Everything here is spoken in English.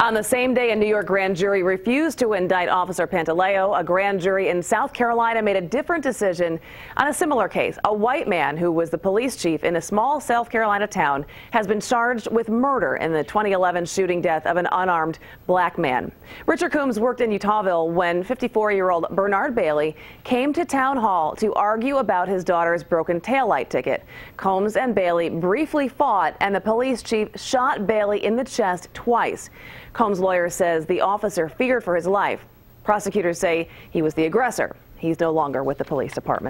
On the same day, a New York grand jury refused to indict Officer Pantaleo. A grand jury in South Carolina made a different decision on a similar case. A white man who was the police chief in a small South Carolina town has been charged with murder in the 2011 shooting death of an unarmed black man. Richard Combs worked in Eutawville when 54-year-old Bernard Bailey came to town hall to argue about his daughter's broken taillight ticket. Combs and Bailey briefly fought, and the police chief shot Bailey in the chest twice. Combs' lawyer says the officer feared for his life. Prosecutors say he was the aggressor. He's no longer with the police department.